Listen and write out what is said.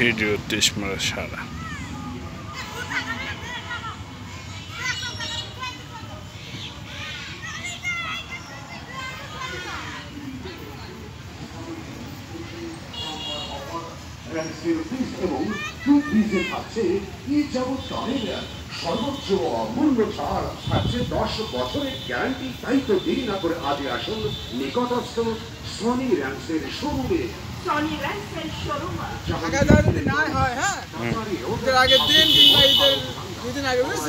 Video তিসমরা সারা এবং two ফিসে থাকছে ই যাবৎ কালের সর্বোচ্চ অমূল্য ছাড়। থাকছে দশ বছরের গ্যারান্টি তাই তো দেরি না করে আজই আসুন নিকটস্থ সনি র্যান্সের শোরুম টাকা যদি না হয় হ্যাঁ? আগের দিন কিংবা ঈদের দুদিন আগে বুঝেছ?